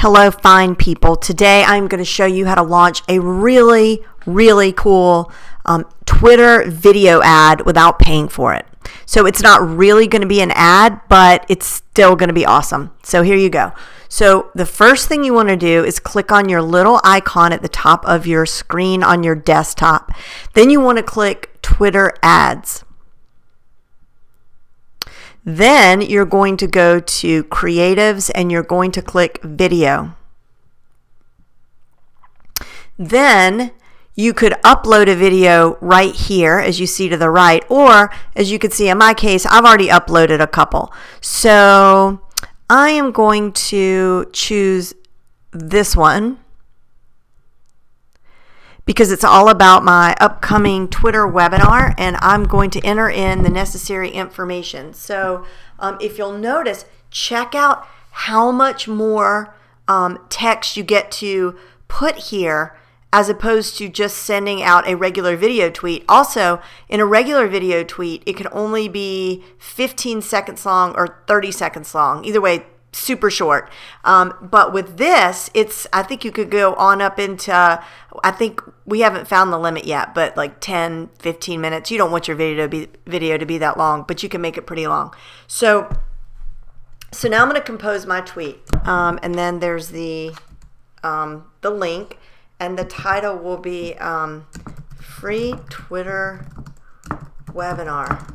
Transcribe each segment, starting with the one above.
Hello, fine people. Today I'm going to show you how to launch a really, really cool um, Twitter video ad without paying for it. So it's not really going to be an ad, but it's still going to be awesome. So here you go. So the first thing you want to do is click on your little icon at the top of your screen on your desktop. Then you want to click Twitter ads. Then you're going to go to creatives and you're going to click video. Then you could upload a video right here as you see to the right or as you can see in my case I've already uploaded a couple so I am going to choose this one because it's all about my upcoming Twitter webinar and I'm going to enter in the necessary information. So um, if you'll notice, check out how much more um, text you get to put here as opposed to just sending out a regular video tweet. Also, in a regular video tweet, it can only be 15 seconds long or 30 seconds long. Either way, super short. Um, but with this, it's I think you could go on up into I think we haven't found the limit yet, but like 10, 15 minutes. You don't want your video to be video to be that long, but you can make it pretty long. So so now I'm going to compose my tweet, um, and then there's the um, the link, and the title will be um, free Twitter webinar.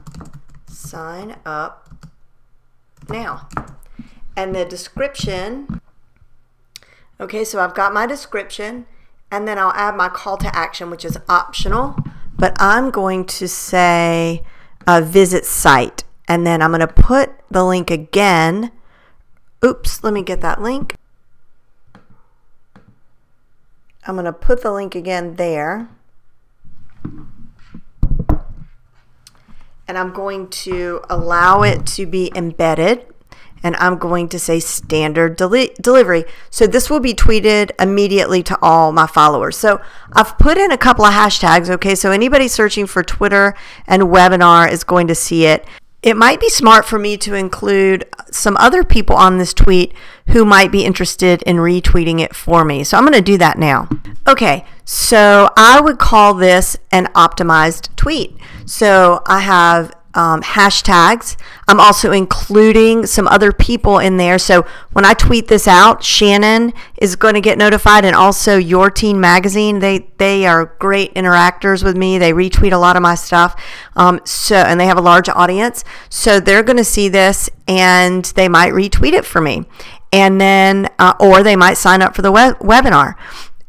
Sign up now and the description. Okay, so I've got my description and then I'll add my call to action, which is optional, but I'm going to say uh, visit site. And then I'm going to put the link again. Oops, let me get that link. I'm going to put the link again there. And I'm going to allow it to be embedded and I'm going to say standard deli delivery. So this will be tweeted immediately to all my followers. So I've put in a couple of hashtags, okay? So anybody searching for Twitter and webinar is going to see it. It might be smart for me to include some other people on this tweet who might be interested in retweeting it for me. So I'm going to do that now. Okay, so I would call this an optimized tweet. So I have um, hashtags. I'm also including some other people in there. So when I tweet this out, Shannon is going to get notified, and also Your Teen Magazine. They they are great interactors with me. They retweet a lot of my stuff. Um, so and they have a large audience, so they're going to see this and they might retweet it for me, and then uh, or they might sign up for the web- webinar.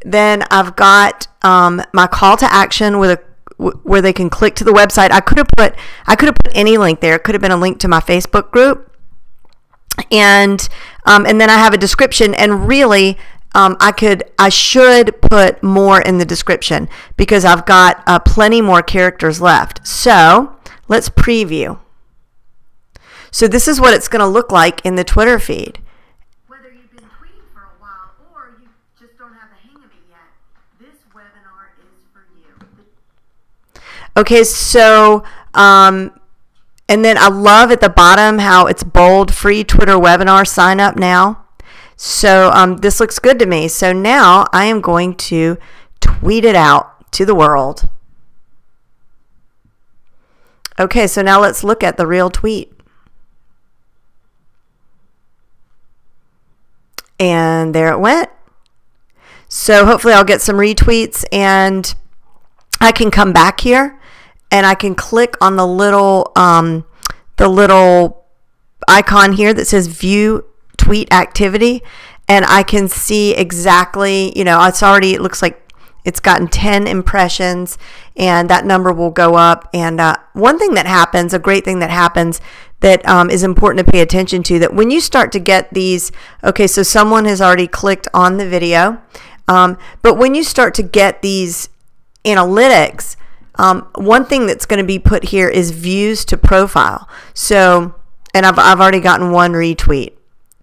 Then I've got um, my call to action with a where they can click to the website. I could have put I could have put any link there. It could have been a link to my Facebook group, and um, and then I have a description. And really, um, I could I should put more in the description because I've got uh, plenty more characters left. So let's preview. So this is what it's going to look like in the Twitter feed. Okay, so um, and then I love at the bottom how it's bold, free Twitter webinar, sign up now. So um, this looks good to me. So now I am going to tweet it out to the world. Okay, so now let's look at the real tweet. And there it went. So hopefully I'll get some retweets and I can come back here and I can click on the little um, the little icon here that says view tweet activity and I can see exactly, you know, it's already, it looks like it's gotten 10 impressions and that number will go up. And uh, one thing that happens, a great thing that happens that um, is important to pay attention to, that when you start to get these, okay, so someone has already clicked on the video, um, but when you start to get these analytics, um, one thing that's going to be put here is views to profile. So, and I've, I've already gotten one retweet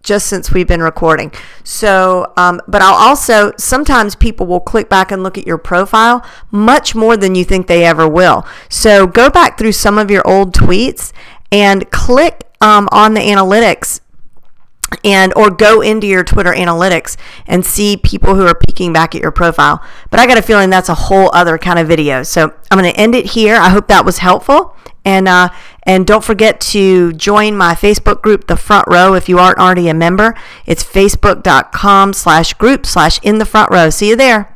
just since we've been recording. So, um, but I'll also, sometimes people will click back and look at your profile much more than you think they ever will. So go back through some of your old tweets and click um, on the analytics and or go into your Twitter analytics and see people who are peeking back at your profile. But I got a feeling that's a whole other kind of video. So I'm going to end it here. I hope that was helpful. And uh, and don't forget to join my Facebook group, The Front Row, if you aren't already a member. It's facebook.com slash group slash in the front row. See you there.